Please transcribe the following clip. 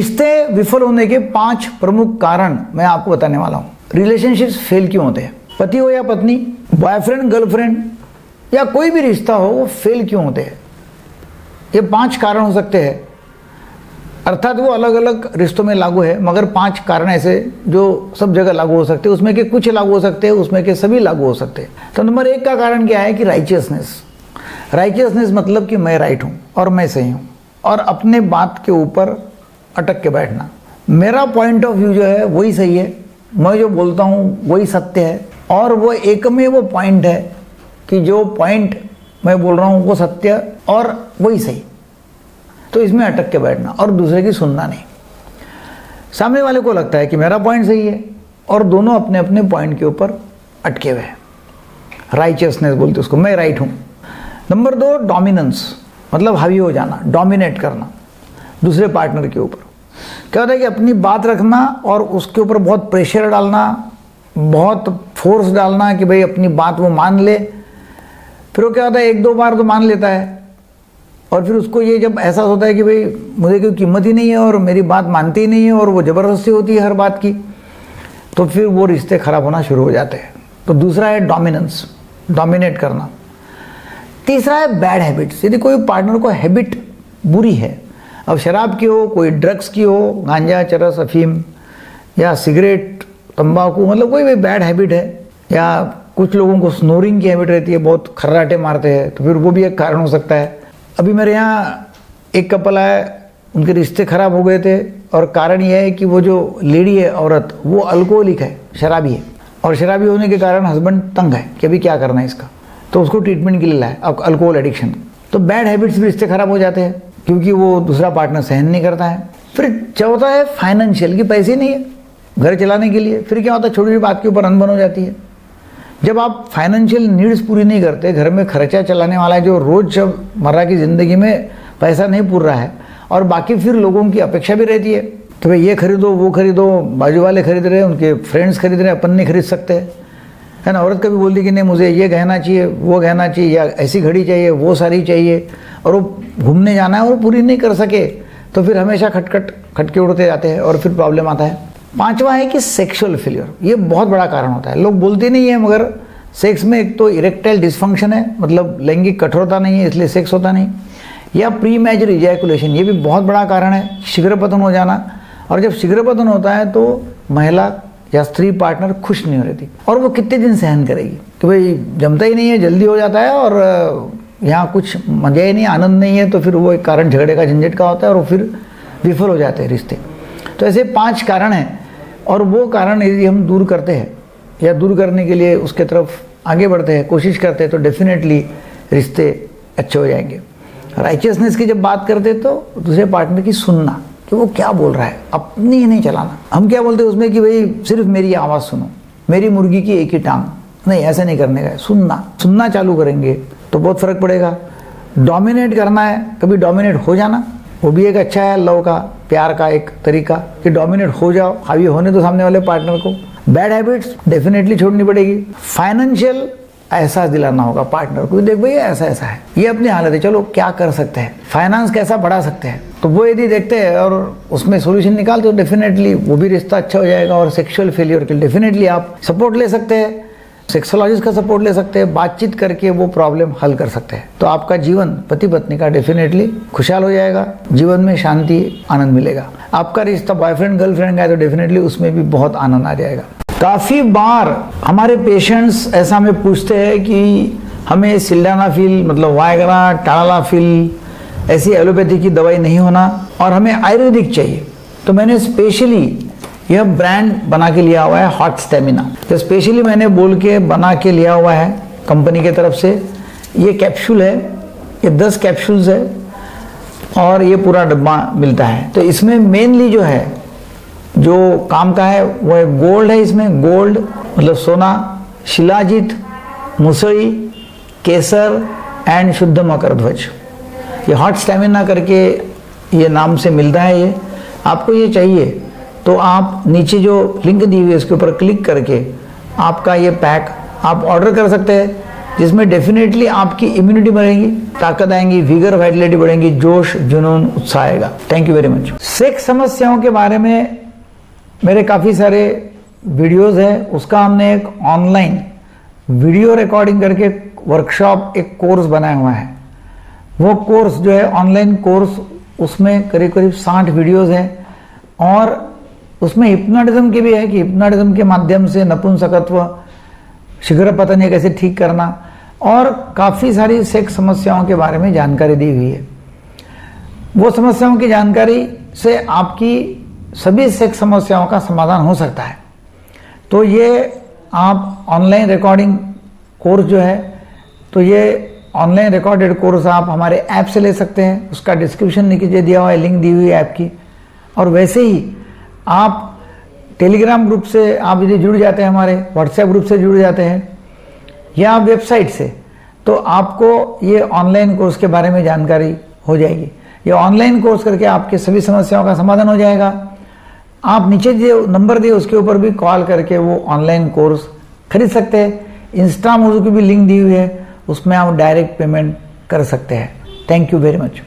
रिश्ते विफल होने के पाँच प्रमुख कारण मैं आपको बताने वाला हूँ। रिलेशनशिप्स फेल क्यों होते हैं? पति हो या पत्नी बॉयफ्रेंड गर्लफ्रेंड या कोई भी रिश्ता हो, वो फेल क्यों होते हैं? ये पाँच कारण हो सकते हैं। अर्थात वो अलग अलग रिश्तों में लागू है, मगर पाँच कारण ऐसे जो सब जगह लागू हो सकते हैं। उसमें के कुछ लागू हो सकते हैं, उसमें के सभी लागू हो सकते हैं। तो नंबर एक का कारण क्या है कि राइचियसनेस राइचियसनेस मतलब कि मैं राइट हूँ और मैं सही हूँ। और अपने बात के ऊपर अटक के बैठना। मेरा पॉइंट ऑफ़ व्यू जो है, वही सही है। मैं जो बोलता हूँ, वही सत्य है। और वो एक में वो पॉइंट है कि जो पॉइंट मैं बोल रहा हूँ, वो सत्य और वही सही। तो इसमें अटक के बैठना और दूसरे की सुनना नहीं। सामने वाले को लगता है कि मेरा पॉइंट सही है और दोनों अपने अपने पॉइंट के ऊपर अटके हुए हैं। राइचियसनेस बोलते उसको। मैं राइट हूँ। नंबर दो डोमिनेंस मतलब हावी हो जाना डोमिनेट करना। दूसरे पार्टनर के ऊपर। क्या होता है कि अपनी बात रखना और उसके ऊपर बहुत प्रेशर डालना, बहुत फोर्स डालना कि भाई अपनी बात वो मान ले। फिर वो क्या होता है, एक दो बार तो मान लेता है। और फिर उसको ये जब एहसास होता है कि भाई मुझे कोई कीमत ही नहीं है और मेरी बात मानती ही नहीं है और वो ज़बरदस्ती होती है हर बात की तो फिर वो रिश्ते ख़राब होना शुरू हो जाते हैं। तो दूसरा है डोमिनेंस डोमिनेट करना। तीसरा है बैड हैबिट्स यदि कोई पार्टनर को हैबिट बुरी है अब शराब की हो, कोई ड्रग्स की हो, गांजा चरस अफीम या सिगरेट तंबाकू मतलब कोई भी बैड हैबिट है, या कुछ लोगों को स्नोरिंग की हैबिट रहती है, बहुत खर्राटे मारते हैं तो फिर वो भी एक कारण हो सकता है। अभी मेरे यहाँ एक कपल आए उनके रिश्ते खराब हो गए थे, और कारण यह है कि वो जो लेडी है, औरत, वो अल्कोहलिक है, शराबी है। और शराबी होने के कारण हस्बैंड तंग है कि अभी क्या करना है इसका। तो उसको ट्रीटमेंट के लिए लाए अब अल्कोहल एडिक्शन तो बैड हैबिट्स भी रिश्ते खराब हो जाते हैं। क्योंकि वो दूसरा पार्टनर सहन नहीं करता है। फिर चौथा है? फाइनेंशियल की पैसे नहीं है। घर चलाने के लिए। फिर क्या होता है? छोटी छोटी बात के ऊपर अनबन हो जाती है। जब आप फाइनेंशियल नीड्स पूरी नहीं करते, घर में खर्चा चलाने वाला है, जो रोज़ मर्रा की ज़िंदगी में पैसा नहीं पूर रहा है, और बाकी फिर लोगों की अपेक्षा भी रहती है तो भाई ये खरीदो, वो खरीदो, बाजू वाले खरीद रहे हैं, उनके फ्रेंड्स खरीद रहे हैं, अपन नहीं खरीद सकते। है ना? औरत कभी बोलती कि नहीं, मुझे ये गहना चाहिए, वो गहना चाहिए, या ऐसी घड़ी चाहिए, वो सारी चाहिए, और वो घूमने जाना है और पूरी नहीं कर सके तो फिर हमेशा खटखट, खटके उड़ते जाते हैं और फिर प्रॉब्लम आता है। पांचवा है कि सेक्सुअल फेलियर ये बहुत बड़ा कारण होता है। लोग बोलते नहीं है, मगर सेक्स में एक तो इरेक्टाइल डिस्फंक्शन है मतलब लैंगिक कठोरता नहीं है, इसलिए सेक्स होता नहीं। या प्री मैजर इजैकुलेशन ये भी बहुत बड़ा कारण है शीघ्रपतन हो जाना। और जब शीघ्रपतन होता है तो महिला या स्त्री पार्टनर खुश नहीं हो रहती और वो कितने दिन सहन करेगी? कि भाई जमता ही नहीं है, जल्दी हो जाता है और यहाँ कुछ मज़ा ही नहीं, आनंद नहीं है तो फिर वो एक कारण झगड़े का झंझट का होता है और वो फिर विफल हो जाते हैं रिश्ते। तो ऐसे पाँच कारण हैं और वो कारण यदि हम दूर करते हैं या दूर करने के लिए उसके तरफ़ आगे बढ़ते हैं, कोशिश करते हैं तो डेफिनेटली रिश्ते अच्छे हो जाएँगे। राइचियसनेस की जब बात करते तो दूसरे पार्टनर की सुनना। कि वो क्या बोल रहा है? अपनी ही नहीं चलाना। हम क्या बोलते हैं उसमें कि भाई, सिर्फ़ मेरी आवाज़ सुनो। मेरी मुर्गी की एक ही टांग। नहीं, ऐसा नहीं करने का सुनना। सुनना चालू करेंगे तो बहुत फ़र्क पड़ेगा। डोमिनेट करना है, कभी डोमिनेट हो जाना। वो भी एक अच्छा है, लव का, प्यार का एक तरीका कि डोमिनेट हो जाओ। हावी होने तो सामने वाले पार्टनर को। बैड हैबिट्स डेफिनेटली छोड़नी पड़ेगी। फाइनेंशियल एहसास दिलाना होगा पार्टनर को देख भैया, ऐसा ऐसा है। ये अपनी हालत है, चलो, क्या कर सकते हैं? फाइनेंस कैसा बढ़ा सकते हैं? तो वो यदि देखते हैं और उसमें सोल्यूशन निकालते तो डेफिनेटली वो भी रिश्ता अच्छा हो जाएगा और सेक्सुअल फेलियर के लिए डेफिनेटली आप सपोर्ट ले सकते हैं। सेक्सोलॉजिस्ट का सपोर्ट ले सकते हैं, बातचीत करके वो प्रॉब्लम हल कर सकते हैं। तो आपका जीवन पति पत्नी का डेफिनेटली खुशहाल हो जाएगा, जीवन में शांति, आनंद मिलेगा। आपका रिश्ता बॉयफ्रेंड गर्लफ्रेंड का है तो डेफिनेटली उसमें भी बहुत आनंद आ जाएगा। काफ़ी बार हमारे पेशेंट्स ऐसा हमें पूछते हैं कि हमें सिल्डाना सिल्डानाफिल मतलब वायगरा टालाफिल ऐसी एलोपैथी की दवाई नहीं होना और हमें आयुर्वेदिक चाहिए। तो मैंने स्पेशली यह ब्रांड बना के लिया हुआ है हॉट स्टेमिना तो स्पेशली मैंने बोल के बना के लिया हुआ है कंपनी के तरफ़ से। ये कैप्सूल है, ये दस कैप्सूल्स है और ये पूरा डब्बा मिलता है। तो इसमें मेनली जो है जो काम का है, वो है गोल्ड है इसमें. गोल्ड मतलब सोना, शिलाजित मुसई केसर एंड शुद्ध मकर ध्वज. ये हॉट स्टेमिना करके ये नाम से मिलता है ये. आपको ये चाहिए तो आप नीचे जो लिंक दी हुई है, उसके ऊपर क्लिक करके आपका ये पैक आप ऑर्डर कर सकते हैं, जिसमें डेफिनेटली आपकी इम्यूनिटी बढ़ेगी, ताकत आएँगी विगर वाइटलिटी बढ़ेंगी, जोश, जुनून उत्साह आएगा. Thank you very much sex समस्याओं के बारे में मेरे काफ़ी सारे वीडियोस है। उसका हमने एक ऑनलाइन वीडियो रिकॉर्डिंग करके वर्कशॉप एक कोर्स बनाया हुआ है। वो कोर्स जो है ऑनलाइन कोर्स उसमें करीब करीब साठ वीडियोस हैं। और उसमें हिप्नोटिज्म की भी है कि हिप्नोटिज्म के माध्यम से नपुंसकत्व, शीघ्र पतन कैसे ठीक करना और काफ़ी सारी सेक्स समस्याओं के बारे में जानकारी दी हुई है। वो समस्याओं की जानकारी से आपकी सभी सेक्स समस्याओं का समाधान हो सकता है। तो ये आप ऑनलाइन रिकॉर्डिंग कोर्स जो है तो ये ऑनलाइन रिकॉर्डेड कोर्स आप हमारे ऐप से ले सकते हैं। उसका डिस्क्रिप्शन नीचे दिया हुआ है लिंक दी हुई है ऐप की। और वैसे ही आप टेलीग्राम ग्रुप से आप यदि जुड़ जाते हैं, हमारे व्हाट्सएप ग्रुप से जुड़ जाते हैं, या वेबसाइट से तो आपको ये ऑनलाइन कोर्स के बारे में जानकारी हो जाएगी। ये ऑनलाइन कोर्स करके आपके सभी समस्याओं का समाधान हो जाएगा। आप नीचे जो नंबर दिए, उसके ऊपर भी कॉल करके वो ऑनलाइन कोर्स खरीद सकते हैं। इंस्टा की भी लिंक दी हुई है, उसमें आप डायरेक्ट पेमेंट कर सकते हैं। Thank you very much